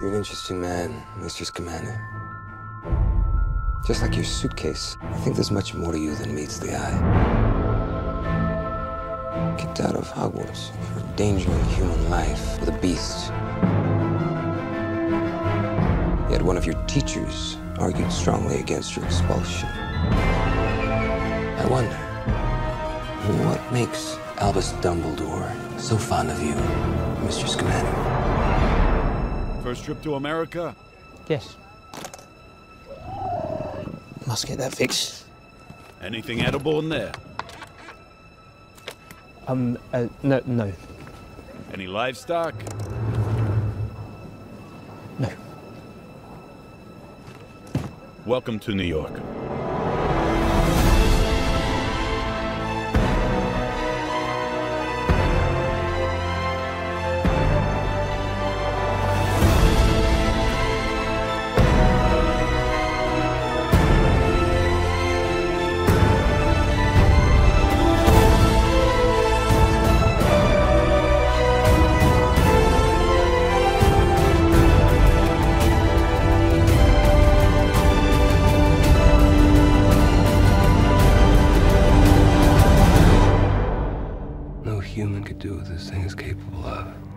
You're an interesting man, Mr. Scamander. Just like your suitcase, I think there's much more to you than meets the eye. Kicked out of Hogwarts for endangering human life with a beast. Yet one of your teachers argued strongly against your expulsion. I wonder, what makes Albus Dumbledore so fond of you, Mr. Scamander? First trip to America? Yes. Must get that fixed. Anything edible in there? Um, uh, no, no, Any livestock? no. Welcome to New York. Human could do what this thing is capable of.